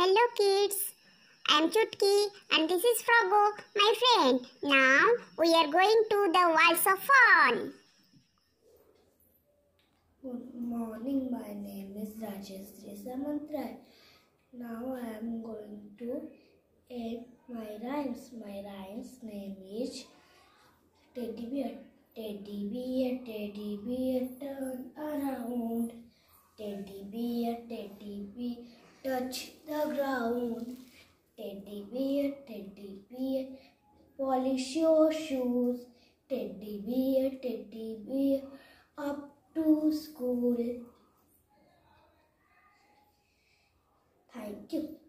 Hello kids, I am Chutki and this is Frogo, my friend. Now we are going to the walls of fun. Good morning, my name is Rajaswi Samantray. Now I am going to add my rhymes. My rhymes name is Teddy Bear. Teddy Bear, Teddy Bear, turn around. Teddy Bear, Teddy Bear, touch the ground. Teddy Bear, Teddy Bear, polish your shoes. Teddy Bear, Teddy Bear, up to school. Thank you.